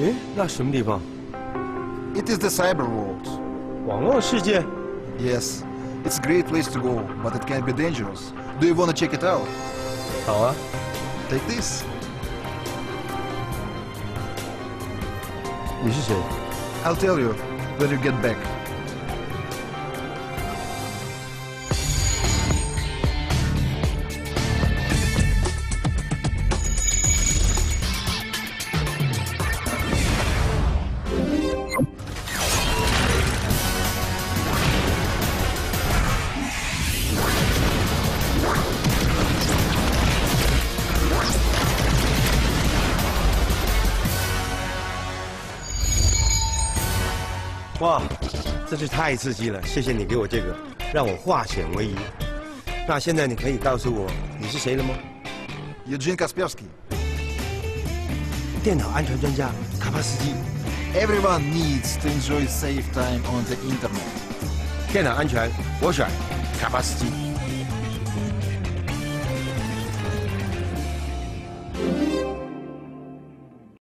诶，那什么地方？ It is the cyber world. 网络世界？ Yes, it's a great place to go, but it can be dangerous. Do you want to check it out? 好啊。 Take this. 你是谁？ I'll tell you when you get back. 哇，真是太刺激了！谢谢你给我这个，让我化险为夷。那现在你可以告诉我你是谁了吗？Eugene Kaspersky. 电脑安全专家卡巴斯基。Everyone needs to enjoy safe time on the internet. 电脑安全，我选卡巴斯基。